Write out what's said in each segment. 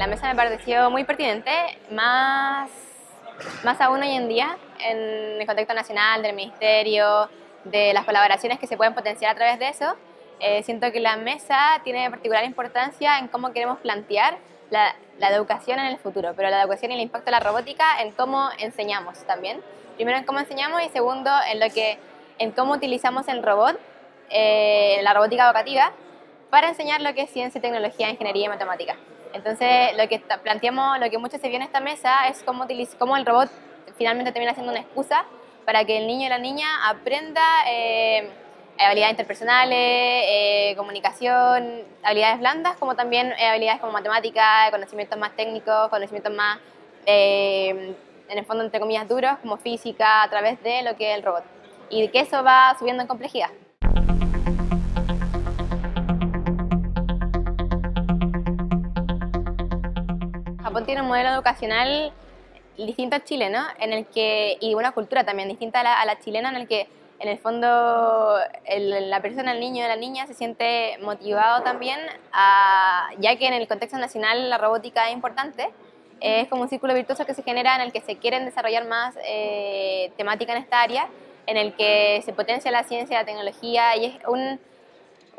La mesa me pareció muy pertinente, más, más aún hoy en día, en el contexto nacional, del ministerio, de las colaboraciones que se pueden potenciar a través de eso. Eh, siento que la mesa tiene particular importancia en cómo queremos plantear la, la, educación en el futuro, pero la educación y el impacto de la robótica en cómo enseñamos también. Primero en cómo enseñamos y segundo en, lo que, en cómo utilizamos el robot, eh, la robótica educativa, para enseñar lo que es ciencia, tecnología, ingeniería y matemática. Entonces, lo que planteamos, lo que mucho se vio en esta mesa es cómo, cómo el robot finalmente termina siendo una excusa para que el niño y la niña aprenda eh, habilidades interpersonales, eh, comunicación, habilidades blandas, como también eh, habilidades como matemática, conocimientos más técnicos, conocimientos más, en el fondo, entre comillas, duros, como física, a través de lo que es el robot. Y que eso va subiendo en complejidad. Japón tiene un modelo educacional distinto a Chile, ¿no? En el que, y una cultura también distinta a la, chilena, en el que en el fondo la persona, el niño, la niña se siente motivado también, ya que en el contexto nacional la robótica es importante, es como un círculo virtuoso que se genera en el que se quieren desarrollar más eh, temática en esta área, en el que se potencia la ciencia, la tecnología y es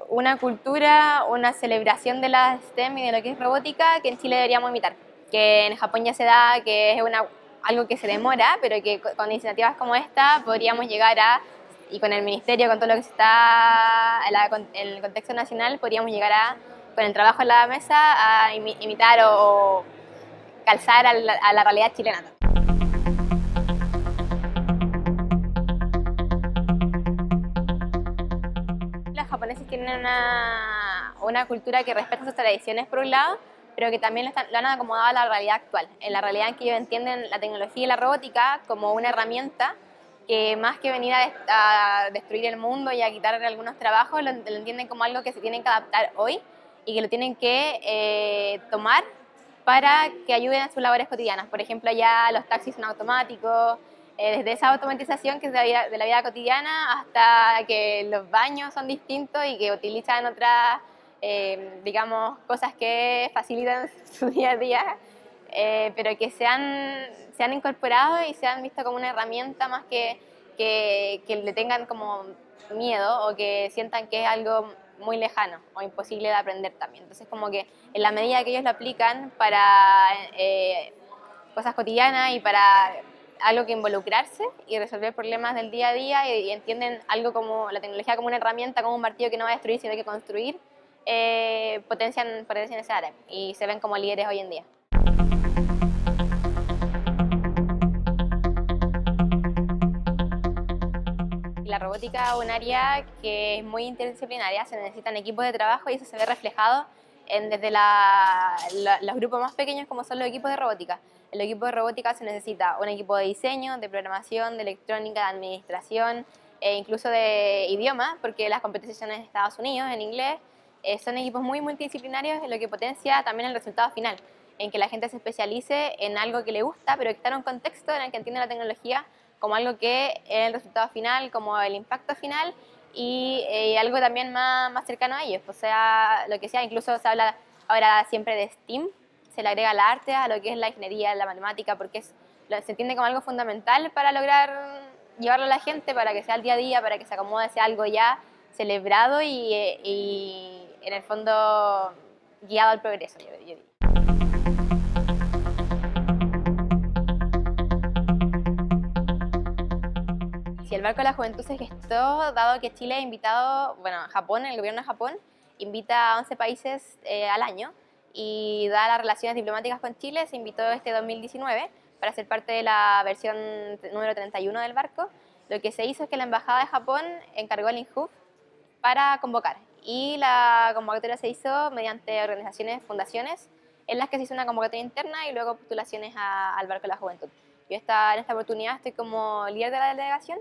una cultura, una celebración de la STEM y de lo que es robótica que en Chile deberíamos imitar que en Japón ya se da, que es una, algo que se demora, pero que con iniciativas como esta podríamos llegar a, y con el ministerio, con todo lo que está en, el contexto nacional, podríamos llegar a, con el trabajo en la mesa, a imitar o, calzar a la, realidad chilena. Los japoneses tienen una, una cultura que respeta sus tradiciones por un lado, pero que también lo, han acomodado a la realidad actual, en la realidad en que ellos entienden la tecnología y la robótica como una herramienta que más que venir a, destruir el mundo y a quitar algunos trabajos, lo, entienden como algo que se tienen que adaptar hoy y que lo tienen que eh, tomar para que ayuden a sus labores cotidianas. Por ejemplo, ya los taxis son automáticos, eh, desde esa automatización que es de la, vida, de la vida cotidiana hasta que los baños son distintos y que utilizan otras eh, digamos, cosas que facilitan su día a día, eh, pero que se han, se han incorporado y se han visto como una herramienta más que, que, que, le tengan como miedo o que sientan que es algo muy lejano o imposible de aprender también. Entonces, como que en la medida que ellos lo aplican para eh, cosas cotidianas y para algo que involucrarse y resolver problemas del día a día y, y, entienden algo como la tecnología como una herramienta, como un martillo que no va a destruir, sino que construir, eh, potencian, potencian esa área y se ven como líderes hoy en día. La robótica es un área que es muy interdisciplinaria, se necesitan equipos de trabajo y eso se ve reflejado en, desde los grupos más pequeños como son los equipos de robótica. En los equipos de robótica se necesita un equipo de diseño, de programación, de electrónica, de administración e incluso de idioma, porque las competencias son en Estados Unidos, en inglés, eh, son equipos muy multidisciplinarios, lo que potencia también el resultado final, en que la gente se especialice en algo que le gusta, pero que está en un contexto en el que entiende la tecnología como algo que es el resultado final, como el impacto final y eh, algo también más, más, cercano a ellos. O sea, lo que sea, incluso se habla ahora siempre de STEAM, se le agrega el arte a lo que es la ingeniería, la matemática, porque es, se entiende como algo fundamental para lograr llevarlo a la gente, para que sea el día a día, para que se acomode, sea algo ya celebrado y, eh, y en el fondo guiado al progreso, yo, digo. Si el barco de la juventud se gestó, dado que Chile ha invitado, bueno, Japón, el gobierno de Japón, invita a 11 países eh, al año y da las relaciones diplomáticas con Chile, se invitó este 2019 para ser parte de la versión número 31 del barco. Lo que se hizo es que la Embajada de Japón encargó al INJUF para convocar y la convocatoria se hizo mediante organizaciones, fundaciones, en las que se hizo una convocatoria interna y luego postulaciones al Barco de la Juventud. Yo esta, en esta oportunidad estoy como líder de la delegación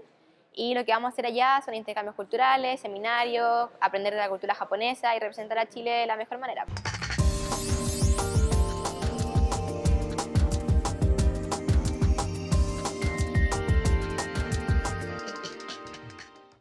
y lo que vamos a hacer allá son intercambios culturales, seminarios, aprender de la cultura japonesa y representar a Chile de la mejor manera.